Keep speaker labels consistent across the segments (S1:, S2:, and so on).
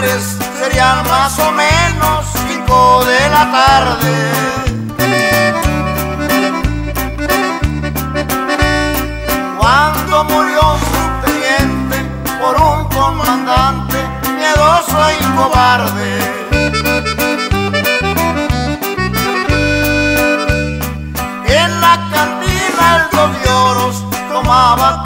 S1: Linares serían más o menos cinco de la tarde. Cuando murió su teniente por un comandante miedoso y cobarde. En la cantina el dos de oros tomaba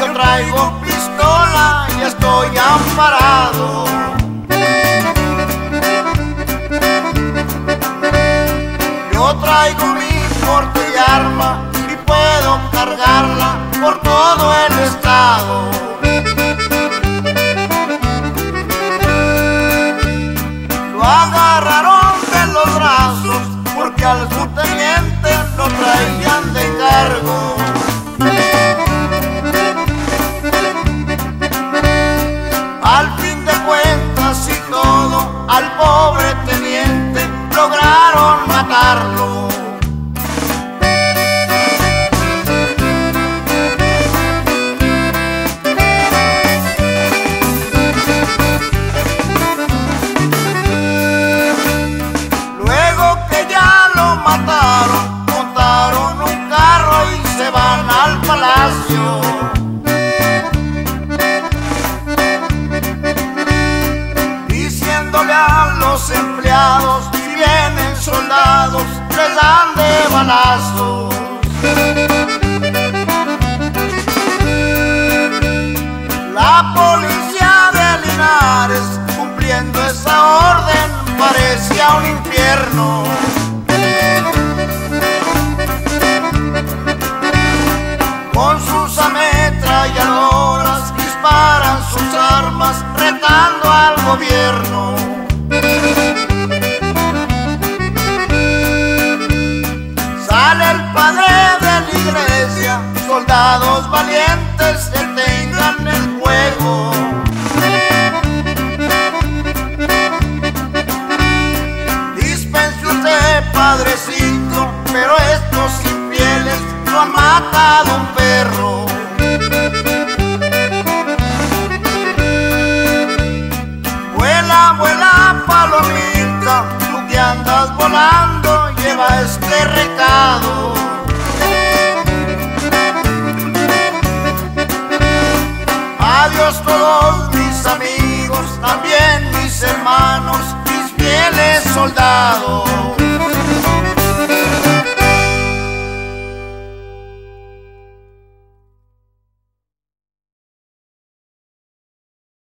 S1: yo traigo pistola y estoy amparado. Los empleados, si vienen soldados, les dan de balazos. La policía de Linares, cumpliendo esa orden, parecía un infierno. Con sus ametralladoras disparan sus armas, retando al gobierno. Soldados valientes detengan el fuego. Dispense usted, padrecito, pero estos infieles lo han matado un perro. Vuela, vuela, palomita, tú que andas volando, lleva este recado.